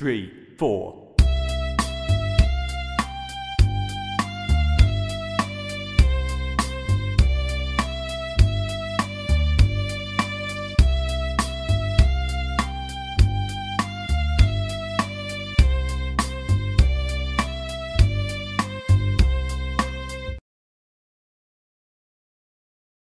three, four.